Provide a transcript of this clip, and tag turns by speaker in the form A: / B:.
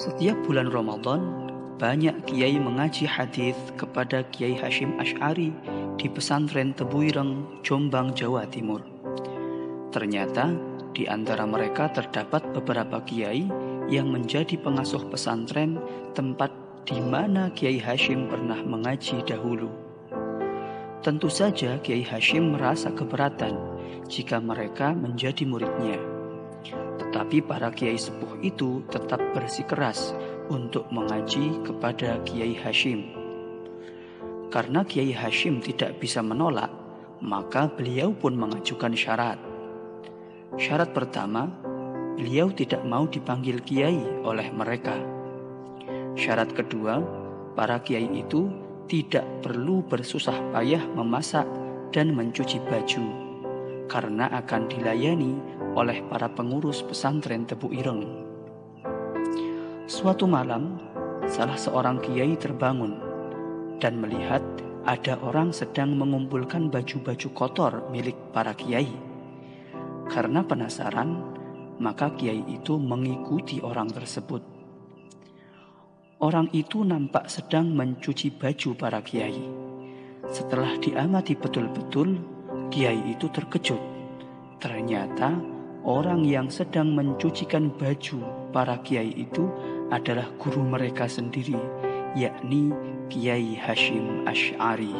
A: Setiap bulan Ramadan, banyak kiai mengaji hadis kepada Kiai Hashim Ash'ari di pesantren Tebuireng, Jombang, Jawa Timur. Ternyata di antara mereka terdapat beberapa kiai yang menjadi pengasuh pesantren tempat di mana Kiai Hashim pernah mengaji dahulu. Tentu saja Kiai Hashim merasa keberatan jika mereka menjadi muridnya. Tetapi para kiai sepuh itu tetap bersikeras untuk mengaji kepada Kiai Hashim. Karena Kiai Hashim tidak bisa menolak, maka beliau pun mengajukan syarat. Syarat pertama, beliau tidak mau dipanggil kiai oleh mereka. Syarat kedua, para kiai itu tidak perlu bersusah payah memasak dan mencuci baju karena akan dilayani oleh para pengurus pesantren Tebu Ireng. Suatu malam, salah seorang kiai terbangun dan melihat ada orang sedang mengumpulkan baju-baju kotor milik para kiai. Karena penasaran, maka kiai itu mengikuti orang tersebut. Orang itu nampak sedang mencuci baju para kiai. Setelah diamati betul-betul, kiai itu terkejut. Ternyata orang yang sedang mencucikan baju para kiai itu adalah guru mereka sendiri, yakni Kiai Hashim Ash'ari.